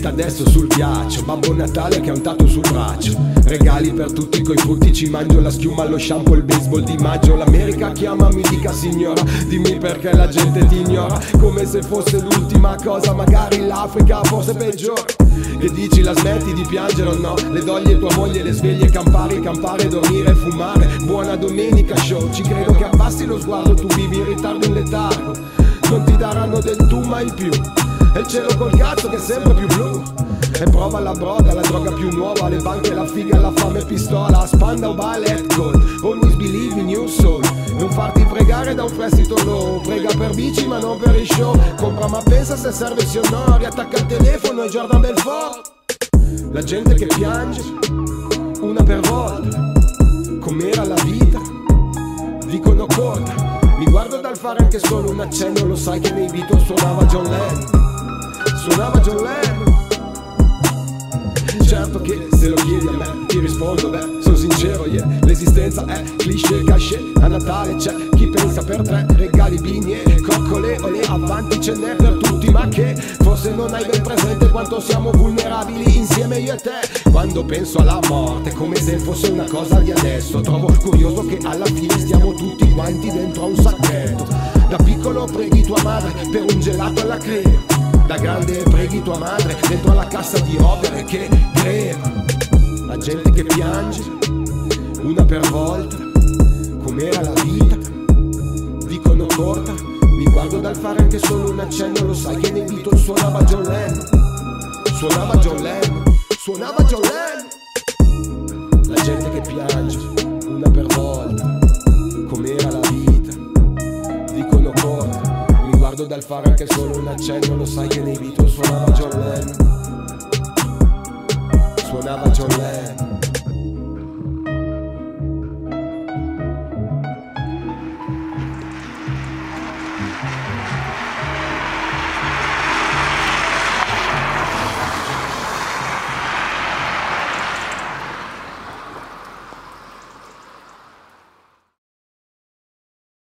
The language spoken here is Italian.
slitta adesso sul ghiaccio Babbo Natale che ha un tatu sul braccio. Regali per tutti coi frutti Ci mangio la schiuma, lo shampoo, il baseball di maggio. L'America chiama, mi dica signora Dimmi perché la gente ti ignora. Come se fosse l'ultima cosa Magari l'Africa forse peggiore. Che dici la smetti di piangere o no? Le doglie tua moglie, le sveglie, campare, campare, dormire, fumare. Buona domenica show Ci credo che abbassi lo sguardo Tu vivi in ritardo in letargo. Non ti daranno del tu mai più e il cielo col cazzo che è sempre più blu. E prova la broda, la droga più nuova Le banche, la figa, la fame, pistola Spanda o ballet gold. Always believe in your soul. Non farti fregare da un prestito no. Prega per bici ma non per il show. Compra ma pensa se serve si onori Attacca il telefono e Jordan Belfort La gente che piange Una per volta. Com'era la vita? Dicono corta. Mi guardo dal fare anche solo un accenno. Lo sai che nei Beatles suonava John Lennon rispondo beh sono sincero yeah. L'esistenza è cliché cachet A Natale c'è chi pensa per tre Regali bigne, coccole o le avanti ce n'è per tutti Ma che forse non hai ben presente quanto siamo vulnerabili insieme io e te. Quando penso alla morte come se fosse una cosa di adesso Trovo curioso che alla fine stiamo tutti quanti dentro a un sacchetto Da piccolo preghi tua madre per un gelato alla crema. Da grande preghi tua madre dentro alla cassa di opere che crema La gente che piange, una per volta, com'era la vita. Dicono corta, mi guardo dal fare anche solo un accenno Lo sai che nei Beatles suonava John Lennon Suonava John Lennon, suonava John Lennon. La gente che piange, una per volta, com'era la vita. Dicono corta guardo dal fare anche solo un accenno Lo sai che nei Beatles Suonava John Lennon